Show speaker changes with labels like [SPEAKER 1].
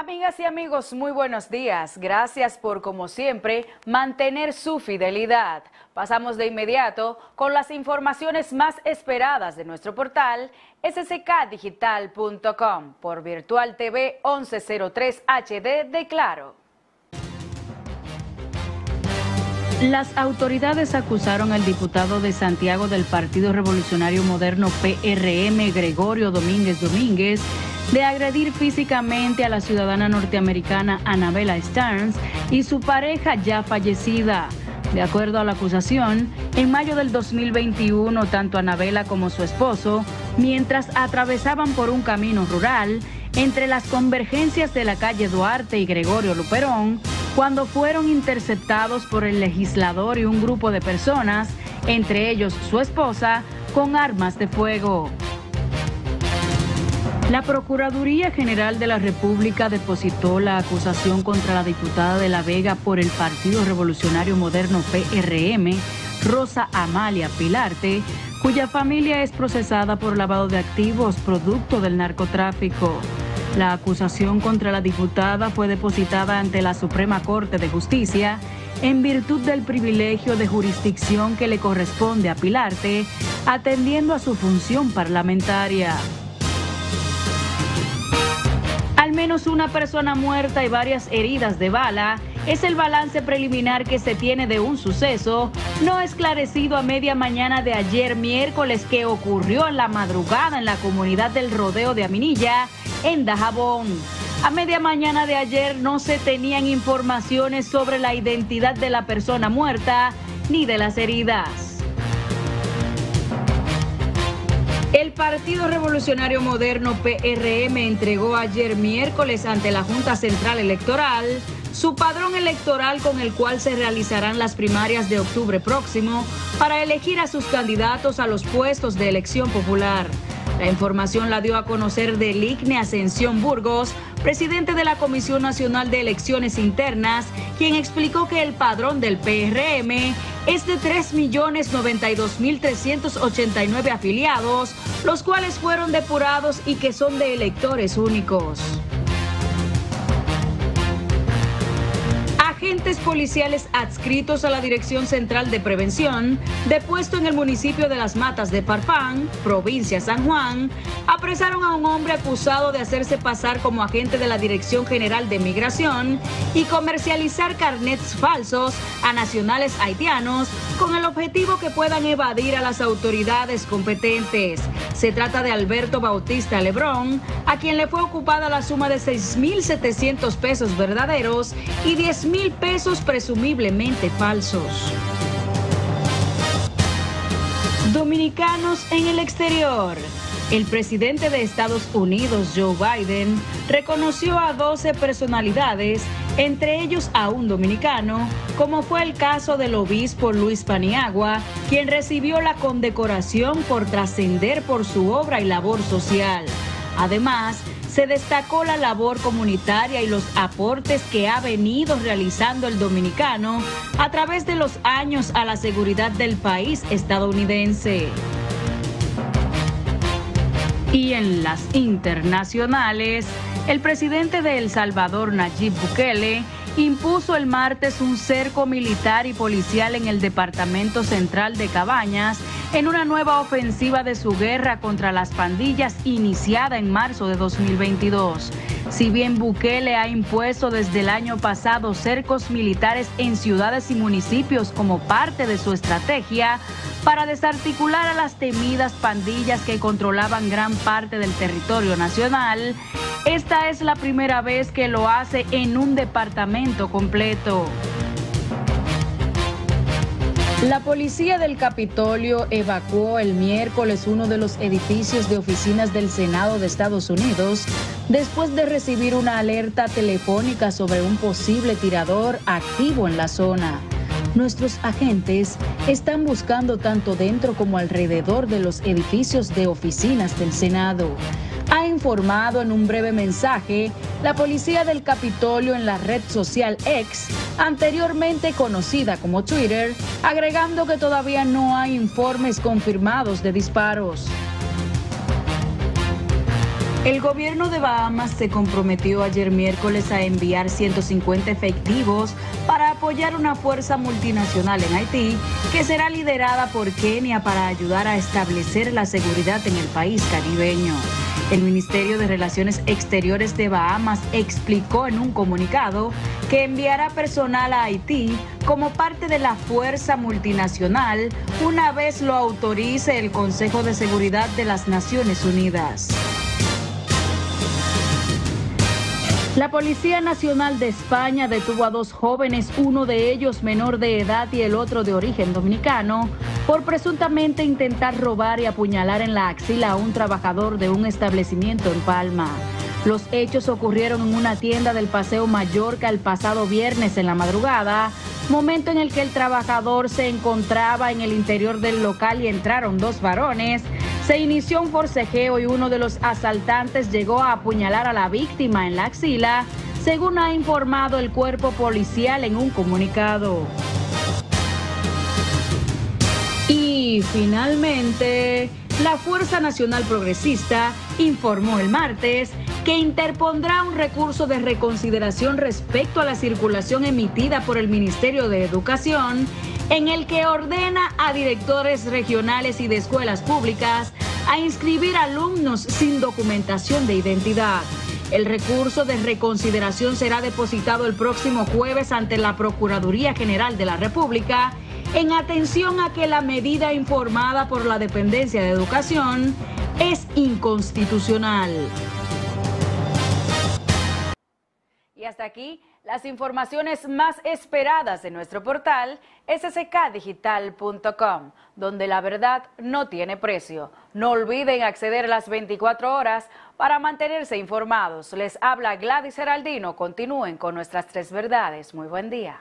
[SPEAKER 1] Amigas y amigos, muy buenos días. Gracias por, como siempre, mantener su fidelidad. Pasamos de inmediato con las informaciones más esperadas de nuestro portal sskdigital.com por Virtual TV 1103 HD de Claro. Las autoridades acusaron al diputado de Santiago del Partido Revolucionario Moderno PRM, Gregorio Domínguez Domínguez, de agredir físicamente a la ciudadana norteamericana Annabella Stearns y su pareja ya fallecida. De acuerdo a la acusación, en mayo del 2021, tanto Anabela como su esposo, mientras atravesaban por un camino rural, entre las convergencias de la calle Duarte y Gregorio Luperón, cuando fueron interceptados por el legislador y un grupo de personas, entre ellos su esposa, con armas de fuego. La Procuraduría General de la República depositó la acusación contra la diputada de La Vega por el Partido Revolucionario Moderno PRM, Rosa Amalia Pilarte, cuya familia es procesada por lavado de activos producto del narcotráfico. La acusación contra la diputada fue depositada ante la Suprema Corte de Justicia en virtud del privilegio de jurisdicción que le corresponde a Pilarte, atendiendo a su función parlamentaria. Menos una persona muerta y varias heridas de bala es el balance preliminar que se tiene de un suceso no esclarecido a media mañana de ayer miércoles que ocurrió en la madrugada en la comunidad del Rodeo de Aminilla, en Dajabón. A media mañana de ayer no se tenían informaciones sobre la identidad de la persona muerta ni de las heridas. El Partido Revolucionario Moderno PRM entregó ayer miércoles ante la Junta Central Electoral su padrón electoral con el cual se realizarán las primarias de octubre próximo para elegir a sus candidatos a los puestos de elección popular. La información la dio a conocer Deligne Ascensión Burgos, presidente de la Comisión Nacional de Elecciones Internas, quien explicó que el padrón del PRM es de 3.092.389 afiliados, los cuales fueron depurados y que son de electores únicos. Agentes policiales adscritos a la Dirección Central de Prevención, depuesto en el municipio de Las Matas de Parpán, provincia San Juan, apresaron a un hombre acusado de hacerse pasar como agente de la Dirección General de Migración y comercializar carnets falsos a nacionales haitianos con el objetivo que puedan evadir a las autoridades competentes. Se trata de Alberto Bautista Lebrón, a quien le fue ocupada la suma de 6.700 pesos verdaderos y 10.000 pesos presumiblemente falsos. Dominicanos en el exterior. El presidente de Estados Unidos, Joe Biden, reconoció a 12 personalidades, entre ellos a un dominicano, como fue el caso del obispo Luis Paniagua, quien recibió la condecoración por trascender por su obra y labor social. Además, se destacó la labor comunitaria y los aportes que ha venido realizando el dominicano a través de los años a la seguridad del país estadounidense. Y en las internacionales, el presidente de El Salvador, Nayib Bukele, impuso el martes un cerco militar y policial en el departamento central de Cabañas en una nueva ofensiva de su guerra contra las pandillas iniciada en marzo de 2022. Si bien Bukele ha impuesto desde el año pasado cercos militares en ciudades y municipios como parte de su estrategia para desarticular a las temidas pandillas que controlaban gran parte del territorio nacional, esta es la primera vez que lo hace en un departamento completo. La policía del Capitolio evacuó el miércoles uno de los edificios de oficinas del Senado de Estados Unidos después de recibir una alerta telefónica sobre un posible tirador activo en la zona. Nuestros agentes están buscando tanto dentro como alrededor de los edificios de oficinas del Senado ha informado en un breve mensaje la policía del Capitolio en la red social X, anteriormente conocida como Twitter, agregando que todavía no hay informes confirmados de disparos. El gobierno de Bahamas se comprometió ayer miércoles a enviar 150 efectivos para apoyar una fuerza multinacional en Haití que será liderada por Kenia para ayudar a establecer la seguridad en el país caribeño. El Ministerio de Relaciones Exteriores de Bahamas explicó en un comunicado que enviará personal a Haití como parte de la fuerza multinacional una vez lo autorice el Consejo de Seguridad de las Naciones Unidas. La Policía Nacional de España detuvo a dos jóvenes, uno de ellos menor de edad y el otro de origen dominicano, por presuntamente intentar robar y apuñalar en la axila a un trabajador de un establecimiento en Palma. Los hechos ocurrieron en una tienda del Paseo Mallorca el pasado viernes en la madrugada, momento en el que el trabajador se encontraba en el interior del local y entraron dos varones se inició un forcejeo y uno de los asaltantes llegó a apuñalar a la víctima en la axila, según ha informado el cuerpo policial en un comunicado. Y finalmente, la Fuerza Nacional Progresista informó el martes que interpondrá un recurso de reconsideración respecto a la circulación emitida por el Ministerio de Educación en el que ordena a directores regionales y de escuelas públicas a inscribir alumnos sin documentación de identidad. El recurso de reconsideración será depositado el próximo jueves ante la Procuraduría General de la República en atención a que la medida informada por la Dependencia de Educación es inconstitucional. Y hasta aquí las informaciones más esperadas de nuestro portal sskdigital.com, donde la verdad no tiene precio. No olviden acceder las 24 horas para mantenerse informados. Les habla Gladys Heraldino. Continúen con nuestras tres verdades. Muy buen día.